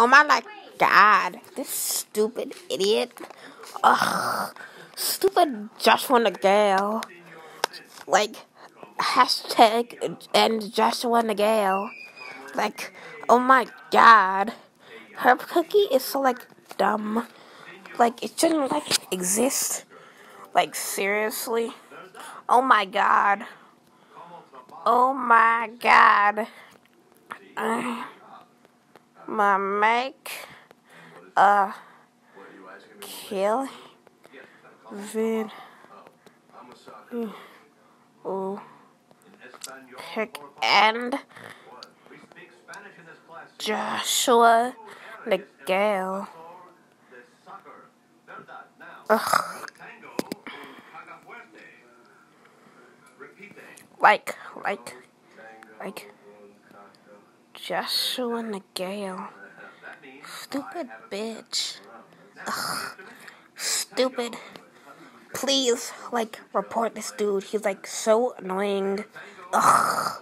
Oh my like god, this stupid idiot. Ugh, stupid Joshua Nagle. Like hashtag and Joshua Nagle. Like, oh my god, Herb cookie is so like dumb. Like it shouldn't like exist. Like seriously. Oh my god. Oh my god. Uh, my make a uh, kill vid oh pick and Joshua Miguel. Ugh. Like, like, like. Joshua Nagale. Stupid bitch. Ugh. Stupid. Please, like, report this dude. He's, like, so annoying. Ugh.